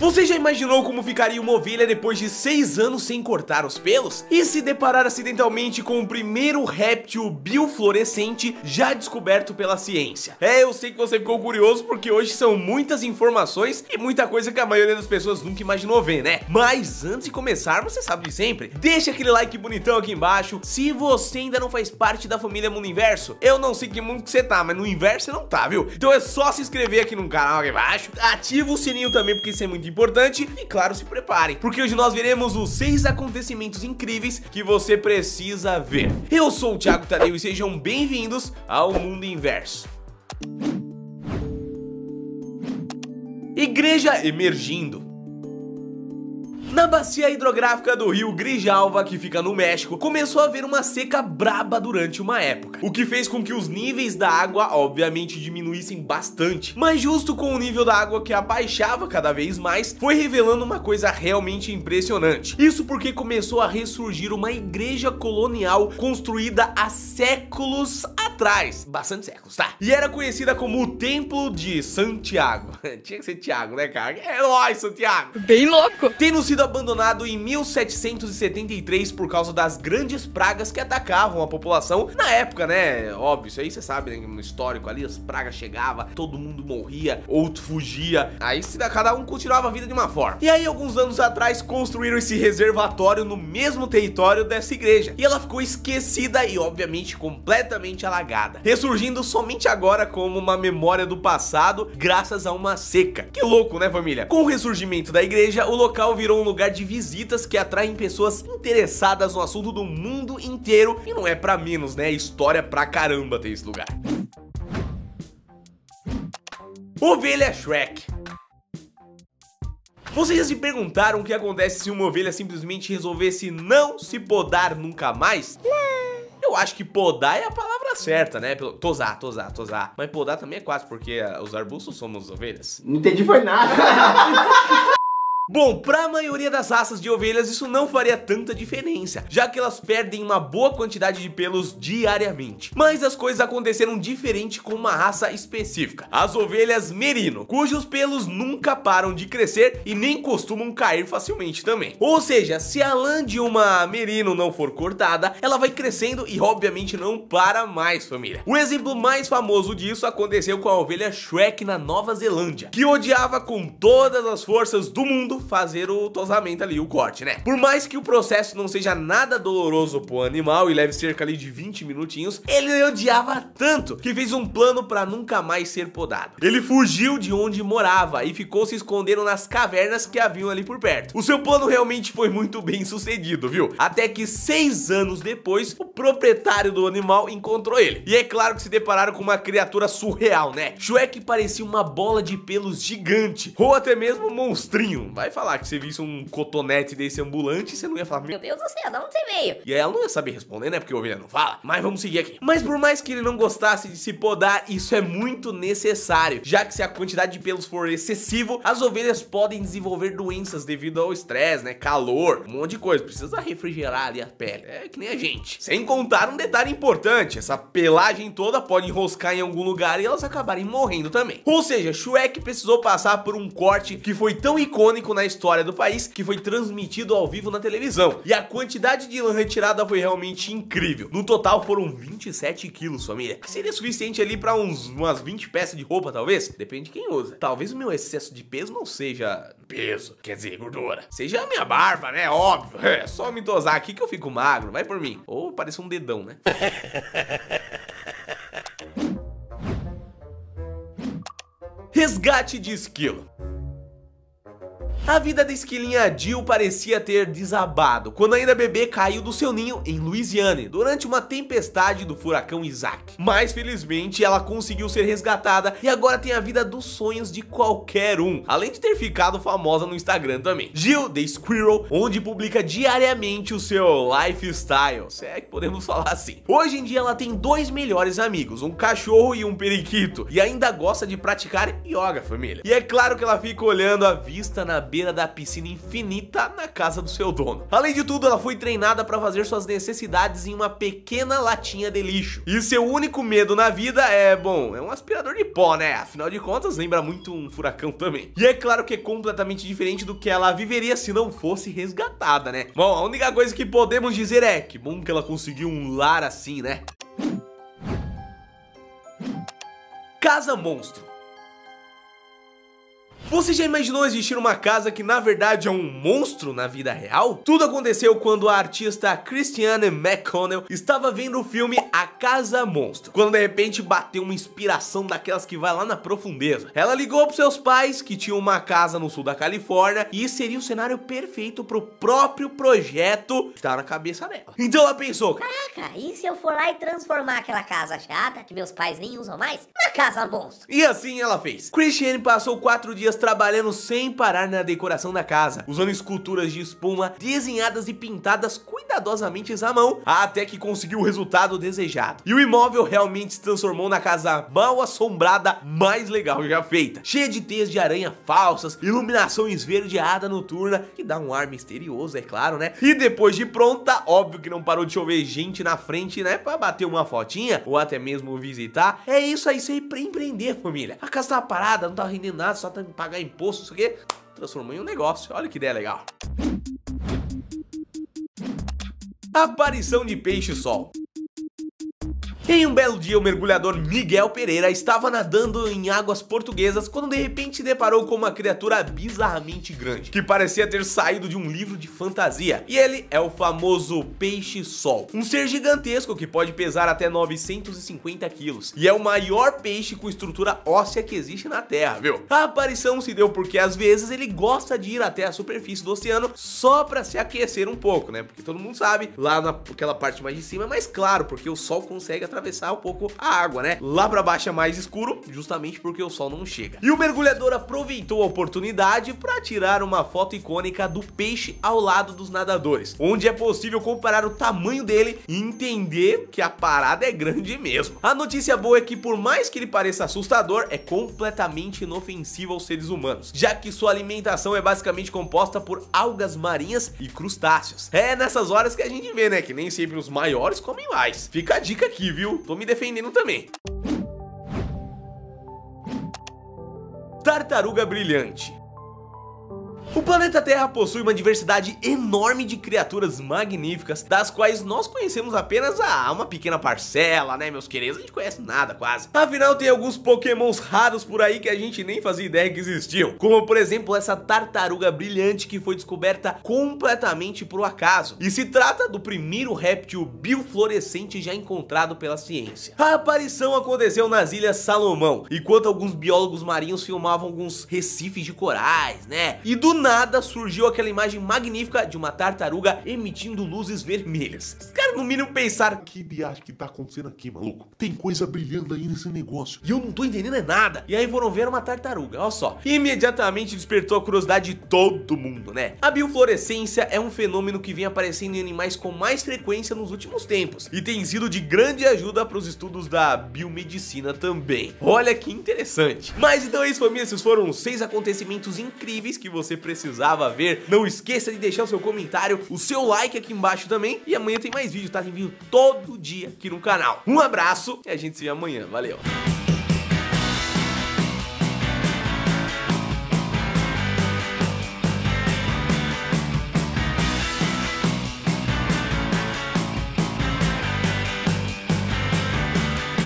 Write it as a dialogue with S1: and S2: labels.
S1: Você já imaginou como ficaria uma ovelha depois de 6 anos sem cortar os pelos? E se deparar acidentalmente com o primeiro réptil biofluorescente já descoberto pela ciência? É, eu sei que você ficou curioso porque hoje são muitas informações e muita coisa que a maioria das pessoas nunca imaginou ver, né? Mas antes de começar, você sabe de sempre, deixa aquele like bonitão aqui embaixo. Se você ainda não faz parte da família Mundo Inverso, eu não sei que mundo que você tá, mas no inverso você não tá, viu? Então é só se inscrever aqui no canal aqui embaixo, ativa o sininho também porque isso é muito importante e claro, se preparem, porque hoje nós veremos os seis acontecimentos incríveis que você precisa ver. Eu sou o Thiago Tadeu e sejam bem-vindos ao Mundo Inverso. Igreja emergindo na bacia hidrográfica do rio Grijalva, que fica no México, começou a haver uma seca braba durante uma época, o que fez com que os níveis da água, obviamente, diminuíssem bastante. Mas justo com o nível da água que abaixava cada vez mais, foi revelando uma coisa realmente impressionante. Isso porque começou a ressurgir uma igreja colonial construída há séculos atrás, bastante séculos, tá? E era conhecida como o Templo de Santiago. Tinha que ser Tiago, né, cara? É nóis, Santiago!
S2: Bem louco!
S1: Tendo sido abandonado em 1773 por causa das grandes pragas que atacavam a população na época, né? Óbvio, isso aí você sabe, né? No histórico ali, as pragas chegavam, todo mundo morria, outro fugia. Aí cada um continuava a vida de uma forma. E aí, alguns anos atrás, construíram esse reservatório no mesmo território dessa igreja. E ela ficou esquecida e, obviamente, completamente alagada. Ressurgindo somente agora como uma memória do passado, graças a uma seca. Que louco, né, família? Com o ressurgimento da igreja, o local virou um lugar de visitas que atraem pessoas interessadas no assunto do mundo inteiro e não é pra menos, né? História pra caramba ter esse lugar. Ovelha Shrek vocês já se perguntaram o que acontece se uma ovelha simplesmente resolvesse não se podar nunca mais? Eu acho que podar é a palavra certa, né? Tosar, tosar, tosar. Mas podar também é quase, porque os arbustos somos ovelhas.
S3: Não entendi foi nada.
S1: Bom, para a maioria das raças de ovelhas isso não faria tanta diferença, já que elas perdem uma boa quantidade de pelos diariamente. Mas as coisas aconteceram diferente com uma raça específica, as ovelhas merino, cujos pelos nunca param de crescer e nem costumam cair facilmente também. Ou seja, se a lã de uma merino não for cortada, ela vai crescendo e obviamente não para mais, família. O exemplo mais famoso disso aconteceu com a ovelha Shrek na Nova Zelândia, que odiava com todas as forças do mundo fazer o tosamento ali, o corte, né? Por mais que o processo não seja nada doloroso pro animal e leve cerca ali de 20 minutinhos, ele odiava tanto que fez um plano para nunca mais ser podado. Ele fugiu de onde morava e ficou se escondendo nas cavernas que haviam ali por perto. O seu plano realmente foi muito bem sucedido, viu? Até que seis anos depois, o proprietário do animal encontrou ele. E é claro que se depararam com uma criatura surreal, né? Shrek parecia uma bola de pelos gigante, ou até mesmo um monstrinho. Vai falar que você visse um cotonete desse ambulante, você não ia falar,
S2: meu Deus do céu, de onde você veio?
S1: E aí ela não ia saber responder, né? Porque a ovelha não fala. Mas vamos seguir aqui. Mas por mais que ele não gostasse de se podar, isso é muito necessário, já que se a quantidade de pelos for excessivo, as ovelhas podem desenvolver doenças devido ao estresse, né? Calor, um monte de coisa. Precisa refrigerar ali a pele. É que nem a gente. Sem contar um detalhe importante, essa pelagem toda pode enroscar em algum lugar e elas acabarem morrendo também. Ou seja, Shrek precisou passar por um corte que foi tão icônico na história do país que foi transmitido ao vivo na televisão. E a quantidade de lã retirada foi realmente incrível. No total foram 27 quilos, família. Que seria suficiente ali para uns umas 20 peças de roupa, talvez? Depende de quem usa. Talvez o meu excesso de peso não seja peso, quer dizer, gordura. Seja a minha barba, né? Óbvio. É só me tosar aqui que eu fico magro. Vai por mim. Ou parece um dedão, né? Resgate de esquilo. A vida da esquilinha Jill parecia ter desabado quando ainda bebê caiu do seu ninho em Louisiana durante uma tempestade do furacão Isaac. Mas felizmente ela conseguiu ser resgatada e agora tem a vida dos sonhos de qualquer um, além de ter ficado famosa no Instagram também. Jill The Squirrel, onde publica diariamente o seu lifestyle, se é que podemos falar assim. Hoje em dia ela tem dois melhores amigos, um cachorro e um periquito, e ainda gosta de praticar yoga, família. E é claro que ela fica olhando a vista na beira beira da piscina infinita na casa do seu dono. Além de tudo, ela foi treinada para fazer suas necessidades em uma pequena latinha de lixo. E seu único medo na vida é, bom, é um aspirador de pó, né? Afinal de contas, lembra muito um furacão também. E é claro que é completamente diferente do que ela viveria se não fosse resgatada, né? Bom, a única coisa que podemos dizer é que bom que ela conseguiu um lar assim, né? Casa Monstro você já imaginou existir uma casa que na verdade é um monstro na vida real? Tudo aconteceu quando a artista Christiane McConnell estava vendo o filme A Casa Monstro, quando de repente bateu uma inspiração daquelas que vai lá na profundeza. Ela ligou para seus pais que tinham uma casa no sul da Califórnia e seria o cenário perfeito para o próprio projeto que na cabeça dela. Então ela pensou,
S2: caraca, e se eu for lá e transformar aquela casa chata que meus pais nem usam mais na casa monstro?
S1: E assim ela fez. Christiane passou quatro dias trabalhando sem parar na decoração da casa, usando esculturas de espuma desenhadas e pintadas cuidadosamente à mão, até que conseguiu o resultado desejado. E o imóvel realmente se transformou na casa mal assombrada mais legal já feita, cheia de teias de aranha falsas, iluminação esverdeada noturna, que dá um ar misterioso, é claro, né? E depois de pronta, óbvio que não parou de chover gente na frente, né, pra bater uma fotinha, ou até mesmo visitar, é isso aí, pra empreender, família. A casa tava parada, não tava rendendo nada, só tá pagar imposto, isso aqui, transformou em um negócio. Olha que ideia legal. Aparição de peixe-sol. Em um belo dia, o mergulhador Miguel Pereira estava nadando em águas portuguesas quando de repente deparou com uma criatura bizarramente grande, que parecia ter saído de um livro de fantasia. E ele é o famoso peixe-sol, um ser gigantesco que pode pesar até 950 quilos, e é o maior peixe com estrutura óssea que existe na Terra, viu? A aparição se deu porque às vezes ele gosta de ir até a superfície do oceano só para se aquecer um pouco, né? Porque todo mundo sabe, lá naquela parte mais de cima é mais claro, porque o sol consegue atravessar atravessar um pouco a água, né? Lá pra baixo é mais escuro, justamente porque o sol não chega. E o mergulhador aproveitou a oportunidade para tirar uma foto icônica do peixe ao lado dos nadadores, onde é possível comparar o tamanho dele e entender que a parada é grande mesmo. A notícia boa é que por mais que ele pareça assustador, é completamente inofensivo aos seres humanos, já que sua alimentação é basicamente composta por algas marinhas e crustáceos. É nessas horas que a gente vê, né, que nem sempre os maiores comem mais. Fica a dica aqui, viu? Tô me defendendo também. Tartaruga Brilhante o planeta Terra possui uma diversidade enorme de criaturas magníficas, das quais nós conhecemos apenas a uma pequena parcela, né, meus queridos? A gente conhece nada quase. Afinal, tem alguns pokémons raros por aí que a gente nem fazia ideia que existiam, como por exemplo essa tartaruga brilhante que foi descoberta completamente por acaso. E se trata do primeiro réptil biofluorescente já encontrado pela ciência. A aparição aconteceu nas Ilhas Salomão, enquanto alguns biólogos marinhos filmavam alguns recifes de corais, né? E do nada surgiu aquela imagem magnífica de uma tartaruga emitindo luzes vermelhas. No mínimo pensaram,
S3: que viagem que tá acontecendo aqui, maluco? Tem coisa brilhando aí nesse negócio.
S1: E eu não tô entendendo é nada. E aí foram ver uma tartaruga, olha só. Imediatamente despertou a curiosidade de todo mundo, né? A biofluorescência é um fenômeno que vem aparecendo em animais com mais frequência nos últimos tempos e tem sido de grande ajuda para os estudos da biomedicina também. Olha que interessante. Mas então é isso, família. Esses foram seis acontecimentos incríveis que você precisa precisava ver. Não esqueça de deixar o seu comentário, o seu like aqui embaixo também. E amanhã tem mais vídeo, tá? Tem todo dia aqui no canal. Um abraço e a gente se vê amanhã. Valeu!